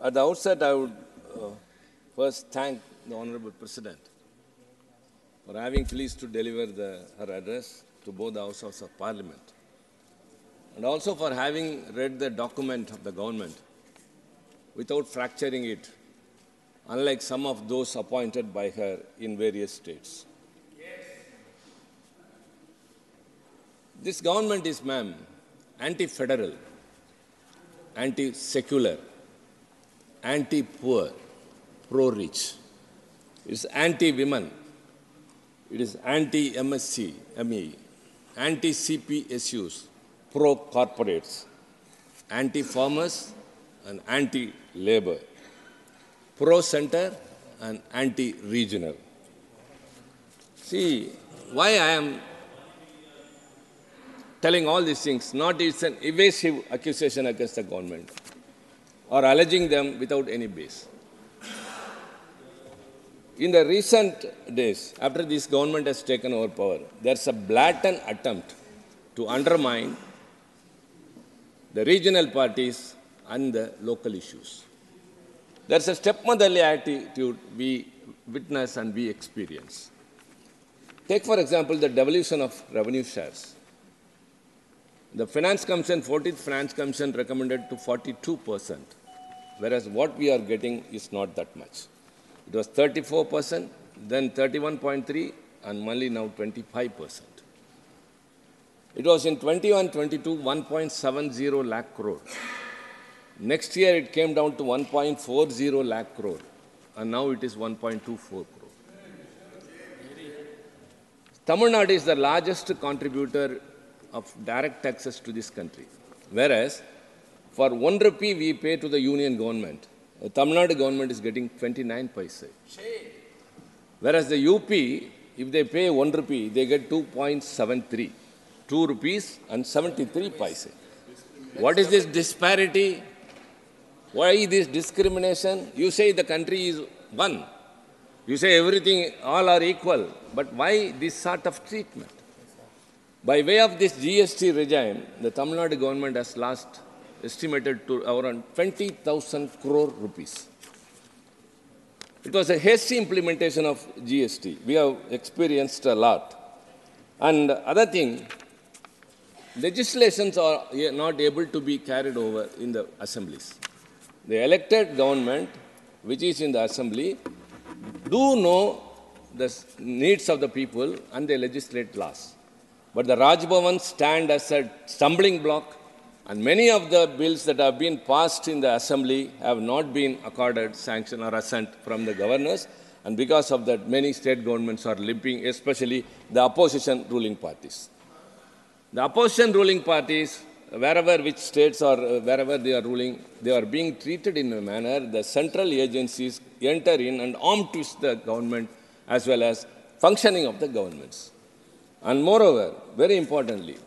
At the outset, I would uh, first thank the Honorable President for having pleased to deliver the, her address to both the Houses of Parliament and also for having read the document of the government without fracturing it, unlike some of those appointed by her in various states. This government is, ma'am, anti federal, anti secular, anti poor, pro rich. It's anti women. It is anti MSc, ME, anti CPSUs, pro corporates, anti farmers, and anti labor, pro center, and anti regional. See, why I am telling all these things, not it's an evasive accusation against the government or alleging them without any base. In the recent days, after this government has taken over power, there's a blatant attempt to undermine the regional parties and the local issues. There's a stepmotherly attitude we witness and we experience. Take, for example, the devolution of revenue shares. The Finance Commission, 14th Finance Commission recommended to 42%, whereas what we are getting is not that much. It was 34%, then 31.3, and only now 25%. It was in 21 22 1.70 lakh crore. Next year it came down to 1.40 lakh crore, and now it is 1.24 crore. Tamil Nadu is the largest contributor of direct taxes to this country, whereas for one rupee we pay to the union government, the Tamil Nadu government is getting 29 paise. Whereas the UP, if they pay one rupee, they get 2.73, 2 rupees and 73 paise. What is this disparity? Why this discrimination? You say the country is one. You say everything, all are equal. But why this sort of treatment? By way of this GST regime, the Tamil Nadu government has lost estimated to around 20,000 crore rupees. It was a hasty implementation of GST. We have experienced a lot. And other thing, legislations are eh, not able to be carried over in the assemblies. The elected government, which is in the assembly, do know the needs of the people and they legislate laws. But the Raj Bhavan stand as a stumbling block, and many of the bills that have been passed in the assembly have not been accorded sanction or assent from the governors, and because of that, many state governments are limping, especially the opposition ruling parties. The opposition ruling parties, wherever which states or uh, wherever they are ruling, they are being treated in a manner the central agencies enter in and arm twist the government as well as functioning of the governments. And moreover, very importantly,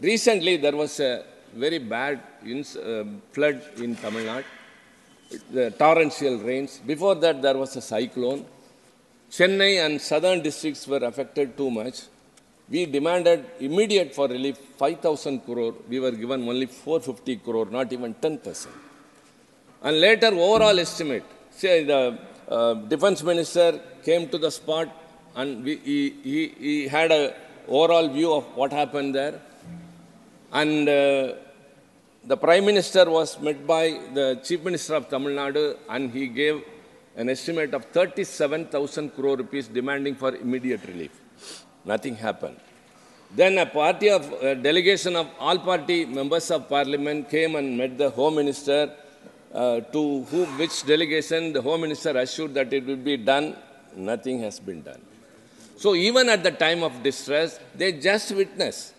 recently there was a very bad uh, flood in Tamil Nadu, the torrential rains. Before that, there was a cyclone. Chennai and southern districts were affected too much. We demanded immediate for relief 5,000 crore. We were given only 450 crore, not even 10%. And later, overall estimate, say the uh, defense minister came to the spot and we, he, he, he, had a overall view of what happened there. And uh, the Prime Minister was met by the Chief Minister of Tamil Nadu and he gave an estimate of 37,000 crore rupees demanding for immediate relief. Nothing happened. Then a party of a delegation of all party members of parliament came and met the Home Minister, uh, to whom, which delegation the Home Minister assured that it will be done. Nothing has been done. So even at the time of distress, they just witness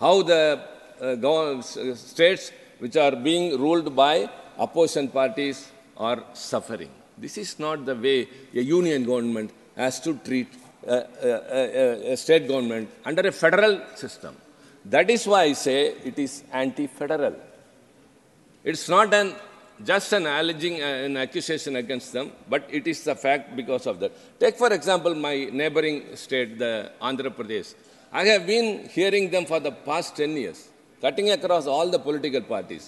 how the Uh, uh, states which are being ruled by opposition parties are suffering. This is not the way a union government has to treat a, a, a state government under a federal system. That is why I say it is anti-federal. It's not an just an alleging uh, an accusation against them, but it is the fact because of that. Take, for example, my neighboring state, the Andhra Pradesh. I have been hearing them for the past 10 years, cutting across all the political parties.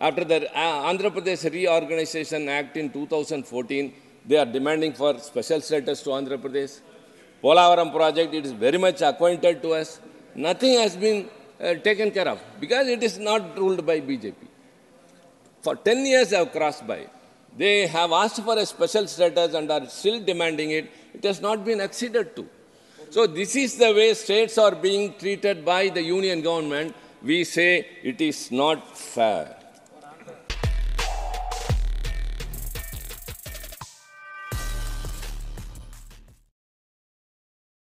After the uh, Andhra Pradesh Reorganization Act in 2014, they are demanding for special status to Andhra Pradesh. Polavaram project, it is very much acquainted to us. Nothing has been uh, taken care of because it is not ruled by BJP. For 10 years I have crossed by. They have asked for a special status and are still demanding it. It has not been acceded to. So this is the way states are being treated by the union government. We say it is not fair.